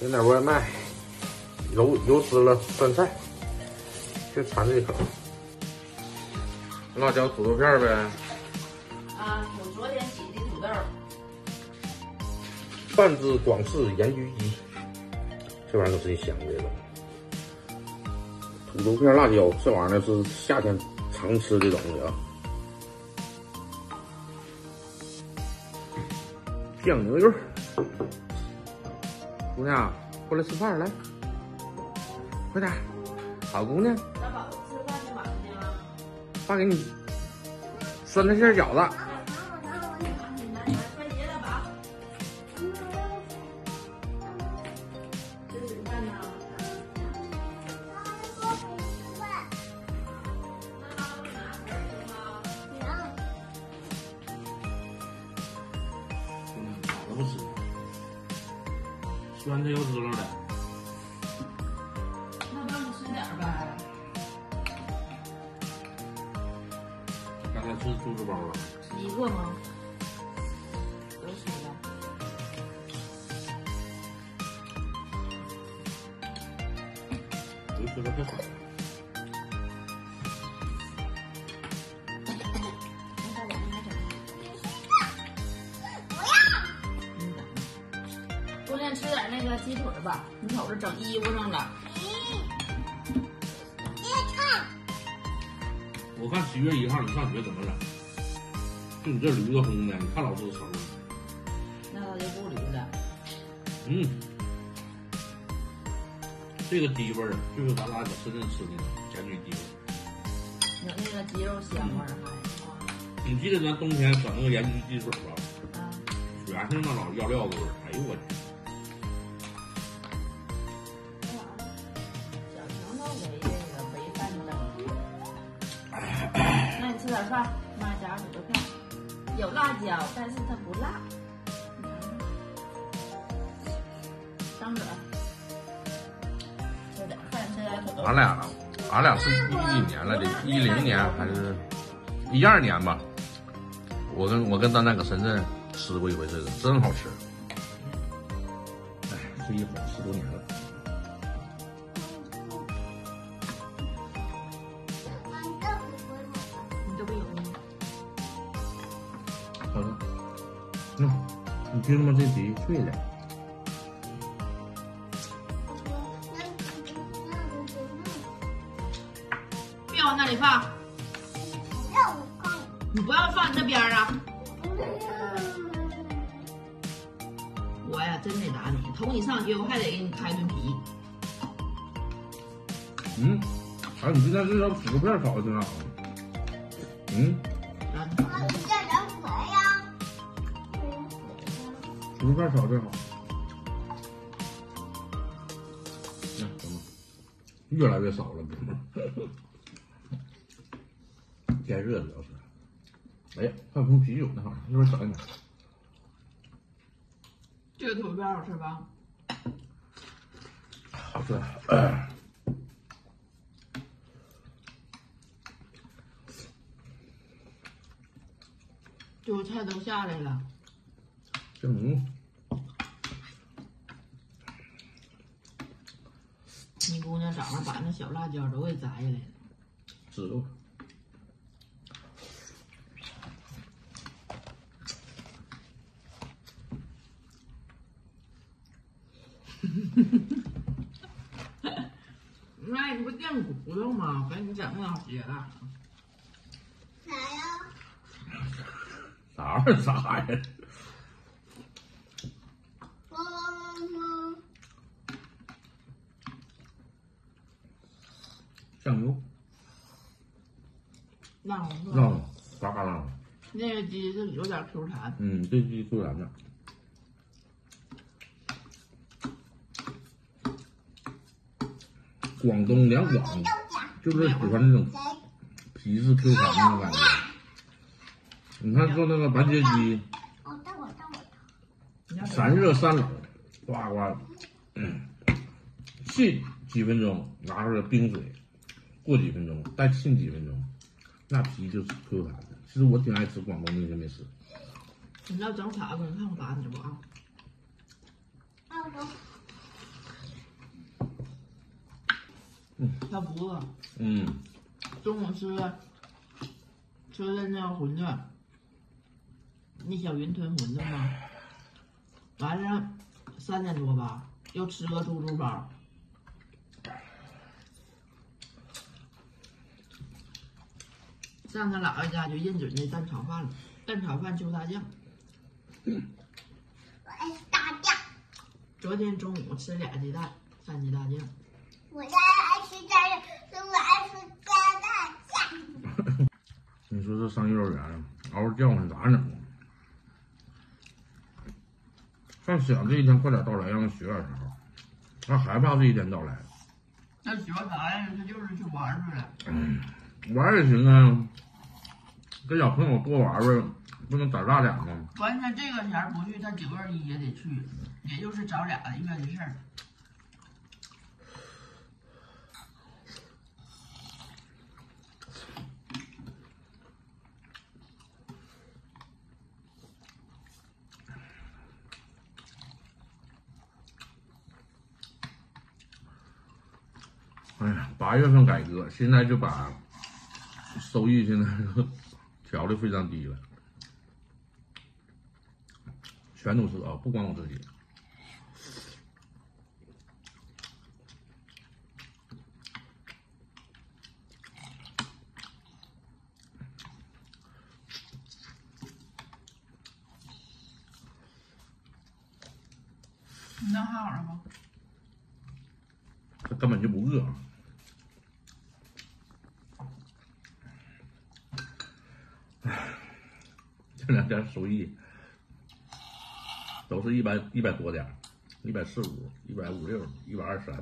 点点外卖，油油脂了酸菜，就馋这一口。辣椒土豆片呗。啊，我昨天洗的土豆。半只广式盐焗鸡，这玩意儿可真香，这个。土豆片、辣椒，这玩意儿是夏天常吃的东西啊。酱牛肉，姑娘，过来吃饭来，快点，好姑娘。大宝吃饭去晚呢。爸给你酸菜馅饺子。不吃，酸菜又滋溜的。那帮你吃点呗。刚才吃猪肉包了。一个吗？都吃了。都吃了太少。鸡腿吧，你瞅着整衣服上了。我看七月一号你上学怎么整？就你这驴子轰的，你看老师收了。那他就不驴了。嗯，这个鸡味儿就是咱俩在深圳吃的咸焗鸡味有那个鸡肉香味儿还。你记得咱冬天整那个盐焗鸡腿吧？啊。全是那老药料子味儿，哎呦我去！那你吃点饭，妈夹土豆片，有辣椒，但是它不辣。张嘴，吃点饭，吃点土豆。俺俩，俺俩是一几年了的？一零年还是一二年吧？我跟我跟丹丹搁深圳吃过一回这个，真好吃。哎，这一晃十多年了。你听吗？这皮脆的。别往那里放。你不要放你那边啊。我呀，真得打你，同你上学，我还得给你开顿皮。嗯，哎，你今天这条土豆片炒的挺好。嗯。土豆片炒最好，那怎么越来越少了？哥们儿，天热主要是。哎呀，还有瓶啤酒呢，好像一会儿整一点。这个土豆片好吃吧？好吃。韭菜都下来了。嗯，你姑娘早上把那小辣椒都给摘下来了，知道。那你不垫骨头吗？给你整那些了。啥呀？啥玩意儿？啥呀？酱油，浪浪，嘎嘎辣。那个鸡是有点 Q 弹。嗯，这鸡 Q 弹的。广东两广就是喜欢这种皮是 Q 弹的那种感觉。你看做那个白切鸡，散热三冷，呱呱，浸几分钟，拿出来冰水。过几分钟，再浸几分钟，那皮就是 Q 弹的。其实我挺爱吃广东那些美食。你要整啥子？你看我打你不啊？啊，他不饿。嗯。中午吃吃的那馄饨，那小云吞馄饨吗？完了，三点多吧，又吃个猪猪包。上他姥姥家就认准那蛋炒饭了，蛋炒饭就大酱。我爱吃大酱，昨天中午吃俩鸡蛋，三鸡大酱。我家爱吃大酱，所以我爱吃加大酱。你说这上幼儿园嗷嗷叫唤咋整啊？上想这一天快点到来，让他学点啥？他害怕这一天到来。那学啥呀？他就是去玩去了。玩也行啊，跟小朋友多玩玩，不能胆大点吗？关键这个前不去，他九二一也得去，也就是找俩月的事儿。哎呀，八月份改革，现在就把收益现在调的非常低了，全都是啊，不光我自己。你那还好了吗？他根本就不饿。唉，这两天收益都是一百一百多点，一百四五、一百五六、一百二三，